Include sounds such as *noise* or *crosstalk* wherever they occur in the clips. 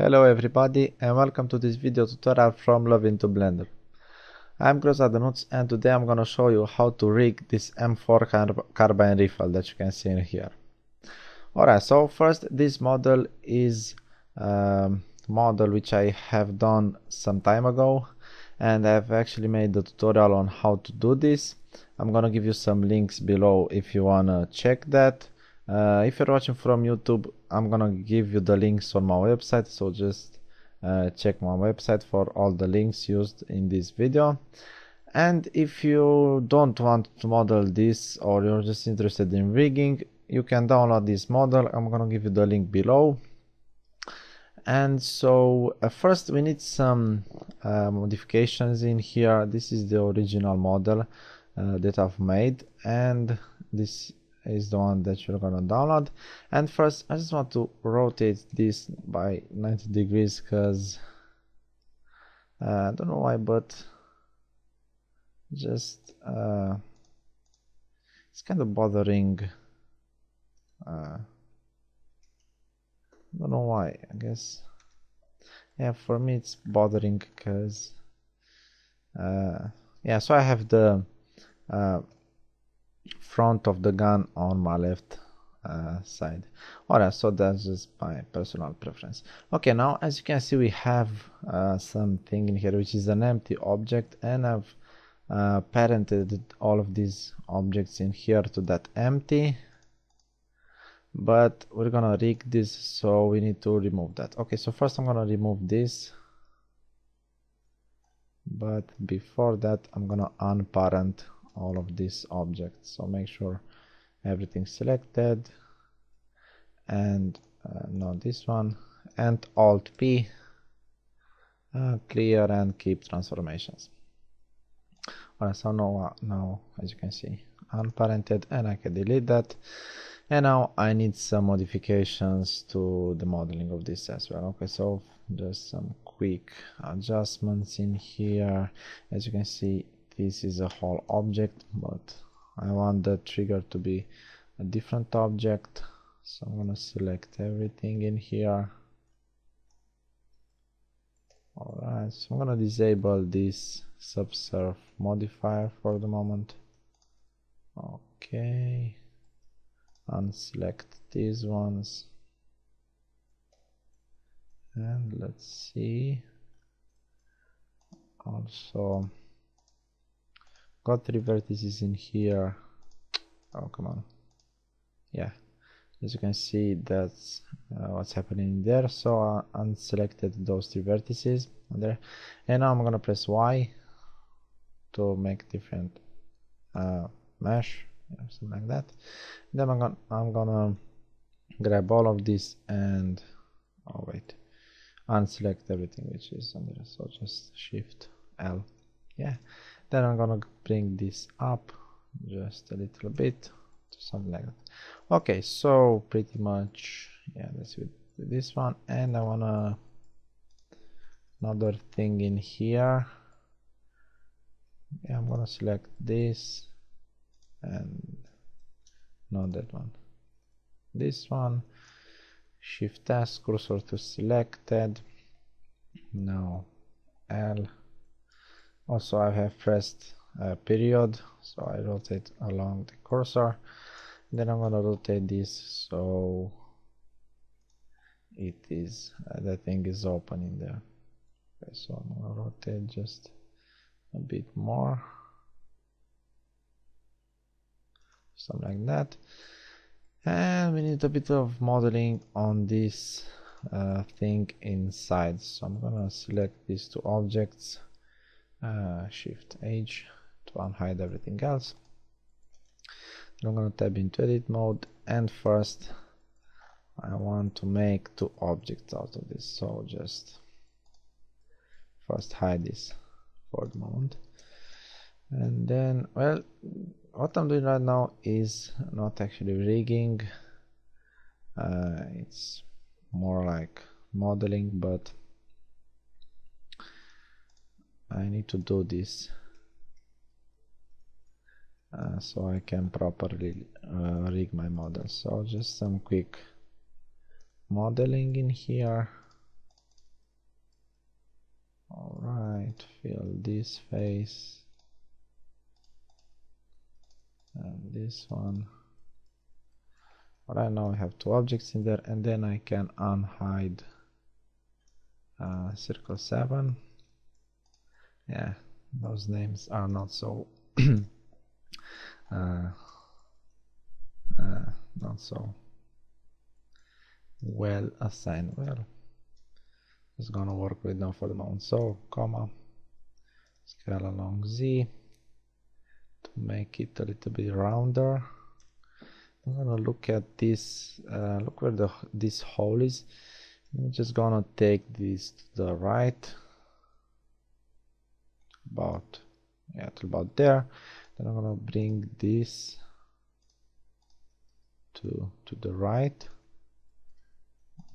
Hello everybody and welcome to this video tutorial from Love Into Blender. I'm Groza Danut and today I'm gonna show you how to rig this M4 carb carbine rifle that you can see in here. Alright, so first this model is a model which I have done some time ago and I've actually made the tutorial on how to do this. I'm gonna give you some links below if you wanna check that uh, if you're watching from YouTube I'm gonna give you the links on my website so just uh, check my website for all the links used in this video. And if you don't want to model this or you're just interested in rigging you can download this model. I'm gonna give you the link below. And so uh, first we need some uh, modifications in here. This is the original model uh, that I've made and this is the one that you're gonna download. And first I just want to rotate this by 90 degrees because uh, I don't know why but just uh, it's kind of bothering uh, I don't know why I guess. Yeah for me it's bothering because uh, yeah so I have the uh, front of the gun on my left uh, side. Alright so that's just my personal preference. Okay now as you can see we have uh, something in here which is an empty object and I've uh, parented all of these objects in here to that empty. But we're gonna rig this so we need to remove that. Okay so first I'm gonna remove this. But before that I'm gonna unparent all of these objects. So make sure everything's selected and uh, not this one and alt P uh, clear and keep transformations. Alright so now, now as you can see unparented and I can delete that. And now I need some modifications to the modeling of this as well. Okay so just some quick adjustments in here. As you can see this is a whole object but I want the trigger to be a different object. So I'm gonna select everything in here. Alright so I'm gonna disable this subsurf modifier for the moment. Okay. Unselect these ones. And let's see. Also got three vertices in here. Oh come on. Yeah. As you can see that's uh, what's happening there. So I unselected those three vertices there. And now I'm gonna press Y to make different uh, mesh something like that. Then I'm gonna I'm gonna grab all of this and oh wait. Unselect everything which is under so just shift L. Yeah then I'm gonna bring this up just a little bit to something like that okay so pretty much yeah with, with this one. And I wanna another thing in here. Yeah, I'm gonna select this and not that one. This one. Shift S cursor to selected. Now L also I have pressed a period so I rotate along the cursor. Then I'm gonna rotate this so it is uh, the thing is open in there. Okay, so I'm gonna rotate just a bit more. Something like that. And we need a bit of modeling on this uh, thing inside. So I'm gonna select these two objects uh, shift H to unhide everything else. I'm gonna tab into edit mode and first I want to make two objects out of this so just first hide this for the moment. And then well what I'm doing right now is not actually rigging. Uh, it's more like modeling but I need to do this uh, so I can properly uh, rig my model. So just some quick modeling in here. Right fill this face and this one. Right now I have two objects in there and then I can unhide uh, circle 7 yeah those names are not so *clears throat* uh, uh, not so well assigned. Well it's gonna work with them for the moment. So comma scale along z to make it a little bit rounder. I'm gonna look at this uh, look where the this hole is. I'm just gonna take this to the right about yeah to about there. Then I'm gonna bring this to to the right.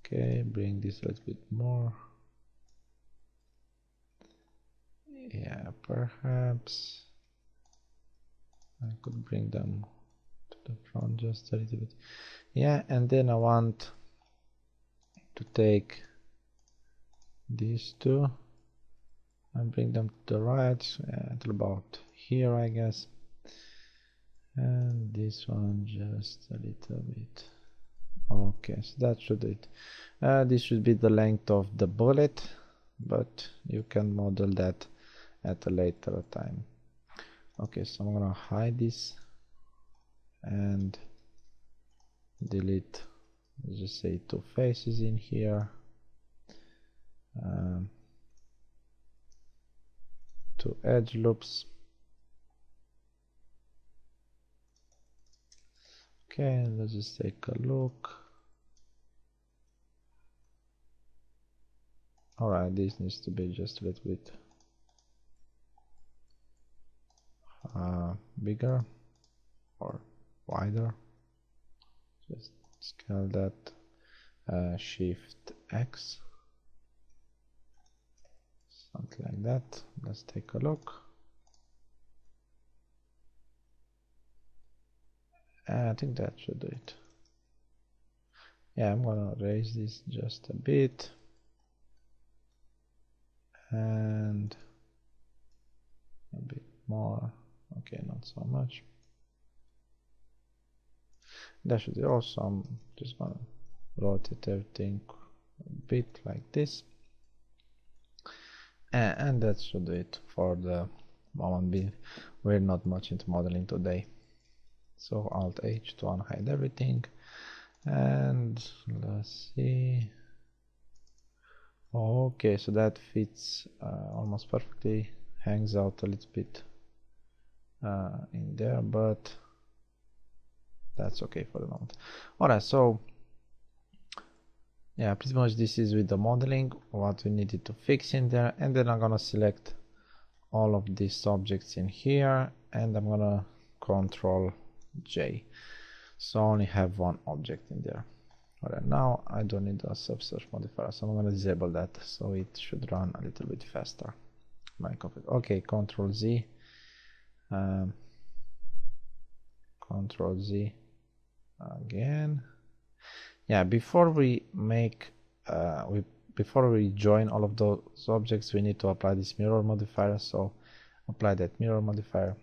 Okay bring this a little bit more. Yeah perhaps I could bring them to the front just a little bit. Yeah and then I want to take these two and bring them to the right until about here I guess. And this one just a little bit. Okay so that should it. Uh, this should be the length of the bullet but you can model that at a later time. Okay so I'm gonna hide this and delete let's just say two faces in here. Um, two edge loops. Okay let's just take a look. Alright this needs to be just a little bit uh, bigger or wider. Just scale that uh, shift X something like that. Let's take a look. Ah, I think that should do it. Yeah I'm gonna raise this just a bit. And a bit more. Okay not so much. That should be awesome. Just gonna rotate everything a bit like this and, that should do it for the moment being. We're not much into modeling today. So alt H to unhide everything. And let's see. Okay so that fits uh, almost perfectly. Hangs out a little bit uh, in there but that's okay for the moment. Alright so yeah pretty much this is with the modeling what we needed to fix in there and then I'm gonna select all of these objects in here and I'm gonna control J. So I only have one object in there. Alright now I don't need a subsurf modifier so I'm gonna disable that so it should run a little bit faster. My computer okay control Z. Um, control Z again. Yeah before we make uh, we before we join all of those objects we need to apply this mirror modifier. So apply that mirror modifier.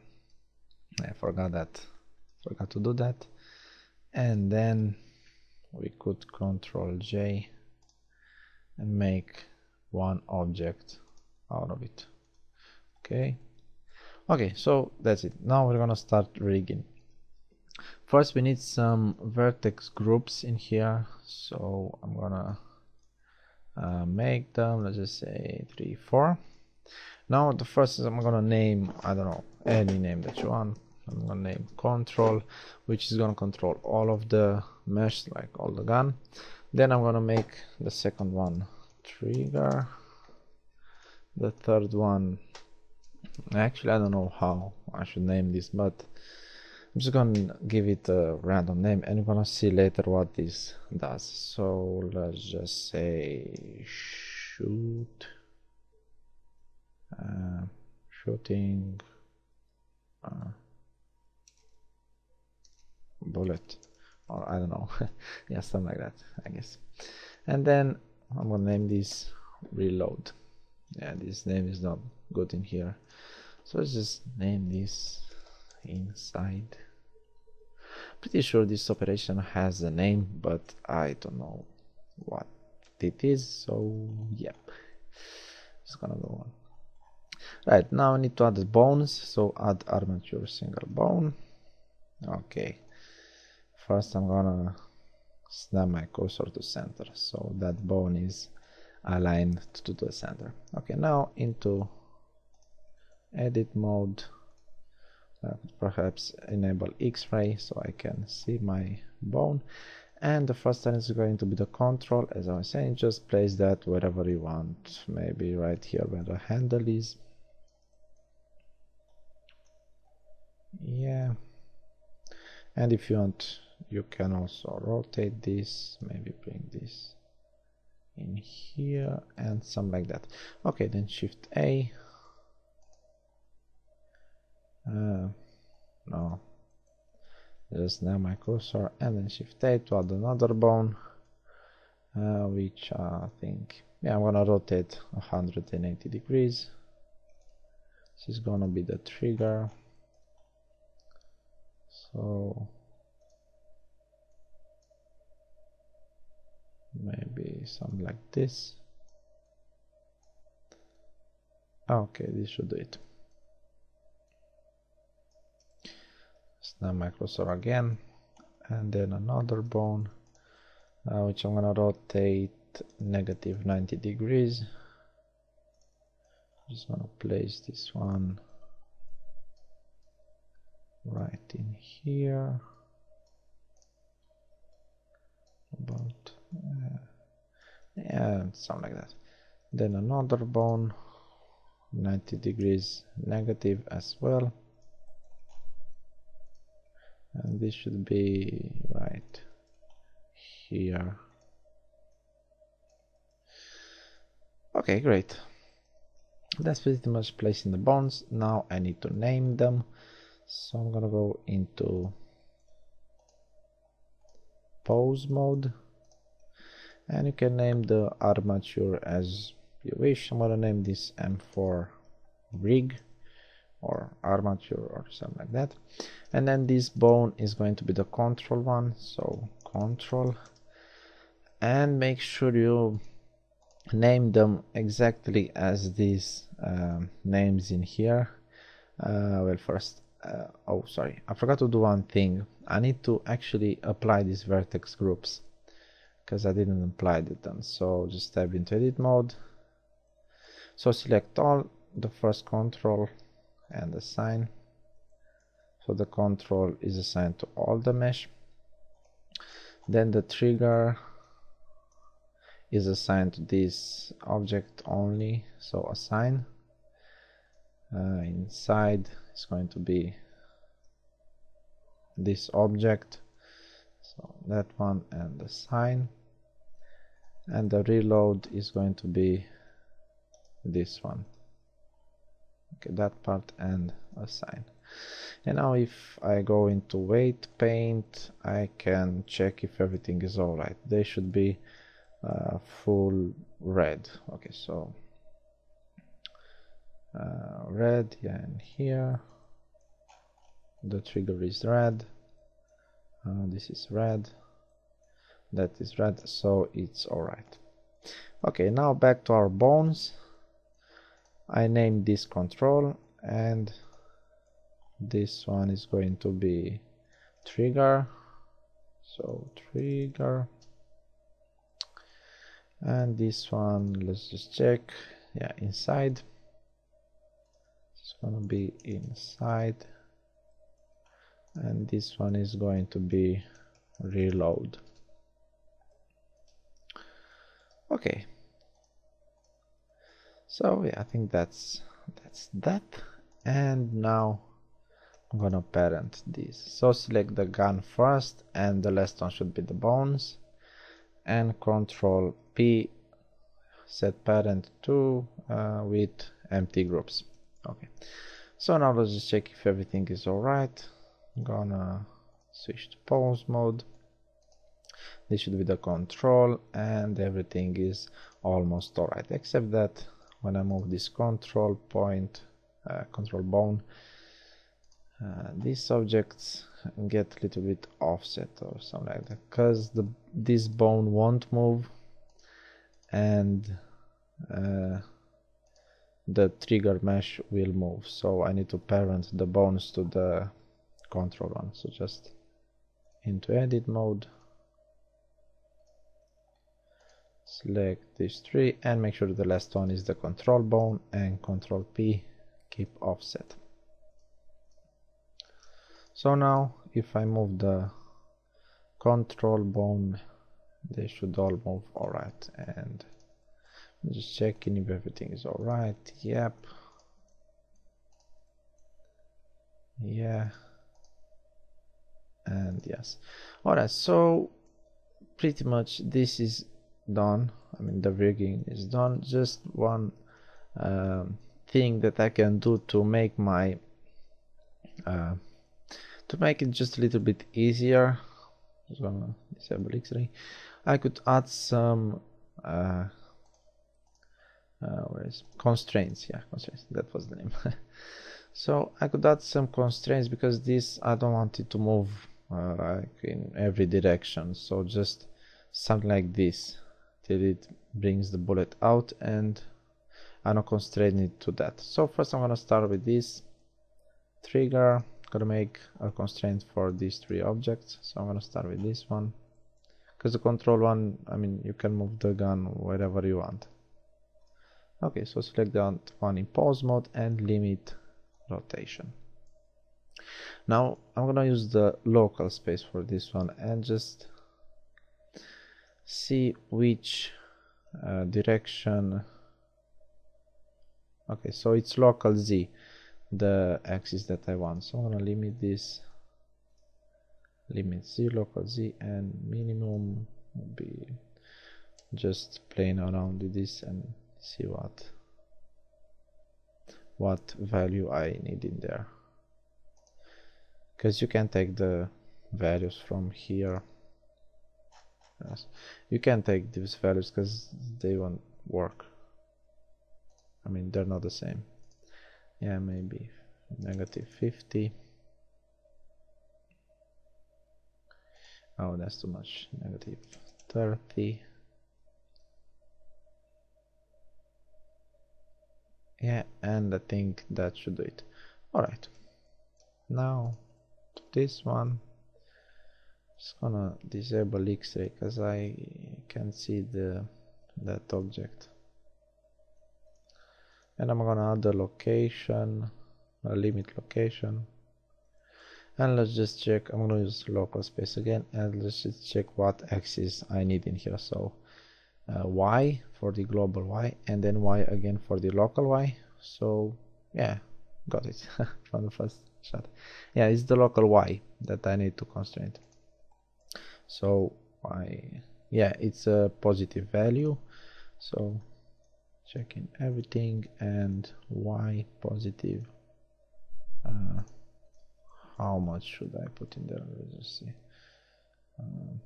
I forgot that. Forgot to do that. And then we could control J and make one object out of it. Okay. Okay so that's it. Now we're gonna start rigging first we need some vertex groups in here. So I'm gonna uh, make them let's just say three four. Now the first is I'm gonna name I don't know any name that you want. I'm gonna name control which is gonna control all of the mesh like all the gun. Then I'm gonna make the second one trigger. The third one actually I don't know how I should name this but I'm just gonna give it a random name. And we're gonna see later what this does? So let's just say shoot. Uh, shooting uh, bullet. Or I don't know. *laughs* Yeah something like that I guess. And then I'm gonna name this reload. Yeah this name is not good in here. So let's just name this inside. Pretty sure this operation has a name but I don't know what it is so yep. It's gonna go on. Right now I need to add the bones so add armature single bone. Okay. First I'm gonna snap my cursor to center so that bone is aligned to the center. Okay now into edit mode uh, perhaps enable x-ray so I can see my bone. And the first one is going to be the control. As I was saying just place that wherever you want. Maybe right here where the handle is. Yeah. And if you want you can also rotate this. Maybe bring this in here and some like that. Okay then shift a uh, no. Just now my cursor and then shift a to add another bone uh, which I think yeah I'm gonna rotate 180 degrees. This is gonna be the trigger. So maybe something like this. Okay this should do it my again and then another bone. Uh, which I'm gonna rotate negative 90 degrees. Just gonna place this one right in here. About uh, yeah something like that. Then another bone 90 degrees negative as well and this should be right here. Okay great. That's pretty much placing the bones now I need to name them. So I'm gonna go into pose mode. And you can name the armature as you wish. I'm gonna name this M4 rig or armature or something like that. And then this bone is going to be the control one so control. And make sure you name them exactly as these um, names in here. Uh, well first uh, oh sorry I forgot to do one thing. I need to actually apply these vertex groups because I didn't apply them so just tab into edit mode. So select all the first control and assign so the control is assigned to all the mesh. Then the trigger is assigned to this object only. So assign uh, inside is going to be this object. So that one and the sign. And the reload is going to be this one that part and assign. And now if I go into weight paint I can check if everything is alright they should be uh, full red. Okay so uh, red yeah and here. The trigger is red. Uh, this is red. That is red so it's alright okay now back to our bones I named this control and this one is going to be trigger. So trigger. And this one let's just check. Yeah inside. It's gonna be inside. And this one is going to be reload. Okay so yeah I think that's that's that. And now I'm gonna parent this. So select the gun first and the last one should be the bones. And control P set parent to uh, with empty groups. Okay. So now let's just check if everything is alright. I'm gonna switch to pose mode. This should be the control and everything is almost alright except that when I move this control point uh, control bone uh, these objects get a little bit offset or something like that because the this bone won't move and uh, the trigger mesh will move. So I need to parent the bones to the control one. So just into edit mode select these three and make sure the last one is the control bone and control P. Keep offset. So now if I move the control bone they should all move alright. And just checking if everything is alright. Yep. Yeah. And yes. Alright so pretty much this is done. I mean the rigging is done. Just one um, thing that I can do to make my uh, to make it just a little bit easier. Just gonna disable X-ray I could add some uh, uh, where is constraints. Yeah constraints. That was the name. *laughs* So I could add some constraints because this I don't want it to move uh, like in every direction. So just something like this till it brings the bullet out and I'm not constrain it to that. So first I'm gonna start with this trigger. Gonna make a constraint for these three objects. So I'm gonna start with this one. Because the control one I mean you can move the gun wherever you want. Okay so select that one in pose mode and limit rotation. Now I'm gonna use the local space for this one and just see which uh, direction. Okay so it's local z the axis that I want. So I'm gonna limit this limit z local z and minimum will be just playing around with this and see what what value I need in there. Because you can take the values from here yes. you can take these values because they won't work. I mean they're not the same. Yeah maybe negative 50 oh that's too much. Negative 30 yeah and I think that should do it. Alright. Now this one just gonna disable x-ray because I can't see the that object. And I'm gonna add the location a limit location. And let's just check I'm gonna use local space again and let's just check what axis I need in here. So uh, y for the global y and then y again for the local y. So yeah got it *laughs* from the first shot. Yeah it's the local y that I need to constrain so y yeah it's a positive value. So checking everything and y positive uh, how much should I put in there let's see um,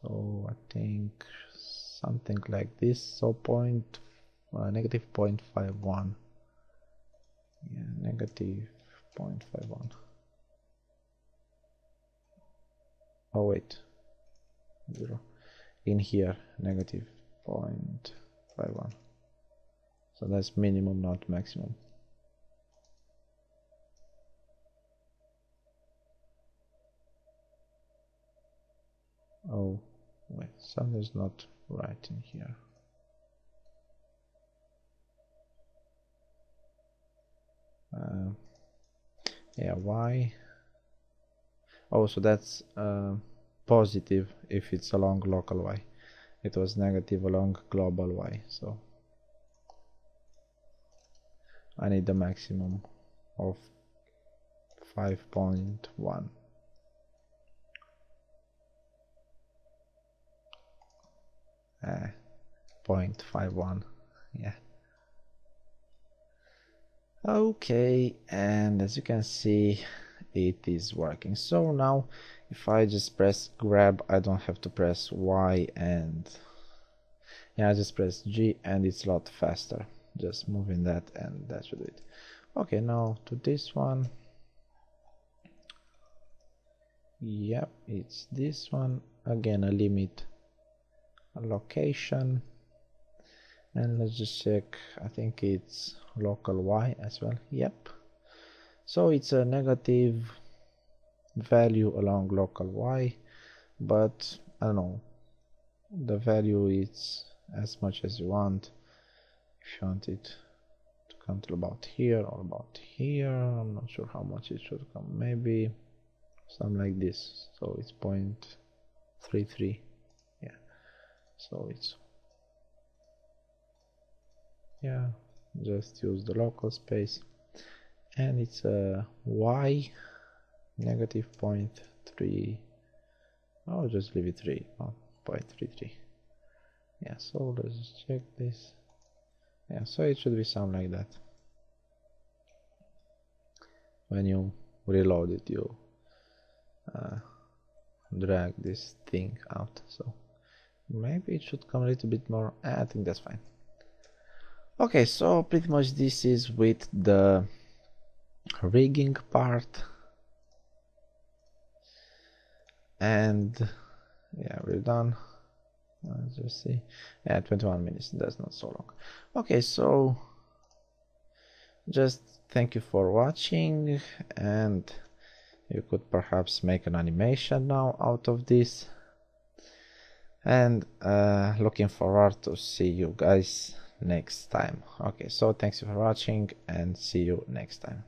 so I think something like this so point uh, negative 0.51 yeah negative 0.51 oh wait. Zero. In here negative 0.51 so that's minimum not maximum. Oh wait. Something's not right in here. Uh, yeah why oh so that's uh, positive if it's along local y. It was negative along global y so. I need the maximum of 5.1 uh, 0.51 yeah. Okay and as you can see it is working. So now if I just press grab I don't have to press Y and yeah just press G and it's a lot faster. Just moving that and that should do it. Okay now to this one. Yep it's this one. Again a limit a location. And let's just check. I think it's local Y as well. Yep so it's a negative value along local Y but I don't know. The value is as much as you want. If you want it to come to about here or about here I'm not sure how much it should come. Maybe something like this. So it's 0.33 yeah. So it's yeah just use the local space and it's a y negative 0.3 I'll just leave it 3 oh, 0.33 yeah so let's check this. Yeah so it should be something like that. When you reload it you uh, drag this thing out so maybe it should come a little bit more. I think that's fine. Okay so pretty much this is with the rigging part. And yeah we're done. Let's just see. Yeah 21 minutes that's not so long. Okay so just thank you for watching and you could perhaps make an animation now out of this. And uh, looking forward to see you guys next time. Okay so thanks for watching and see you next time